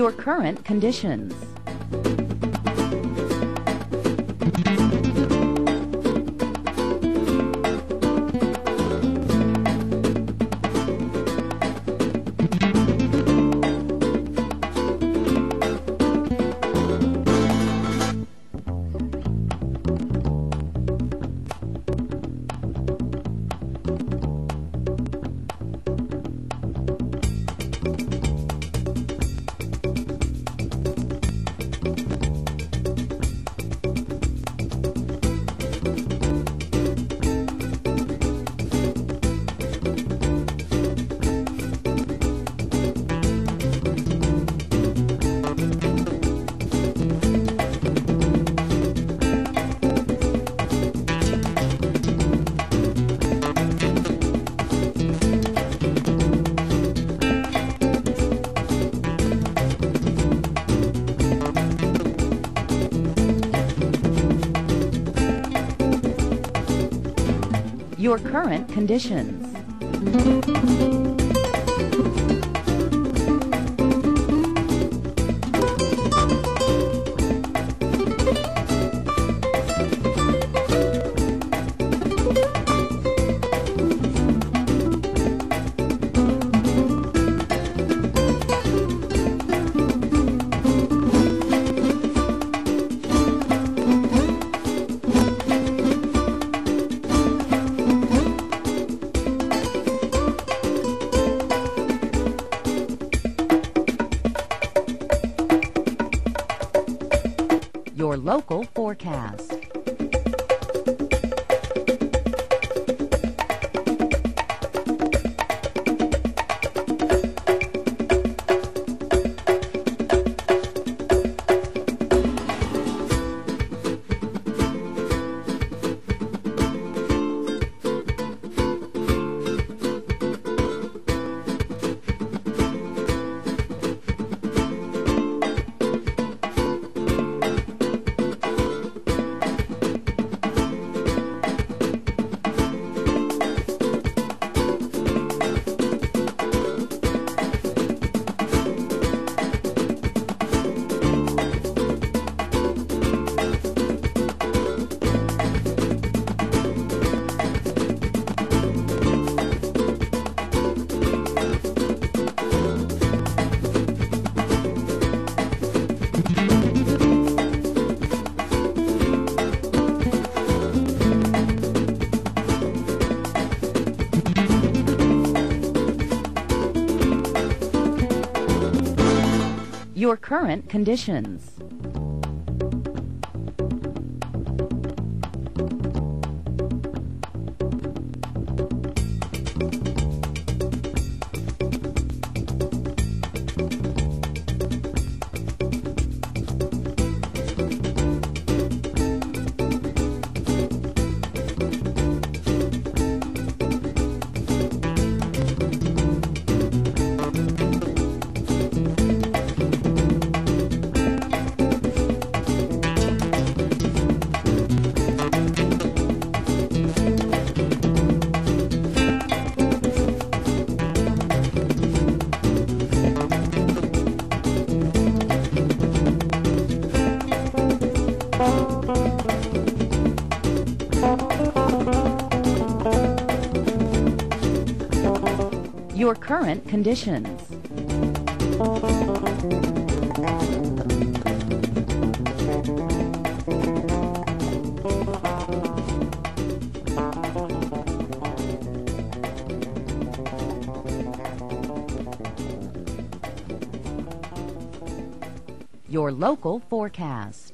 Your current conditions. Your current conditions. Local forecast. Your current conditions. Your current conditions. Your local forecast.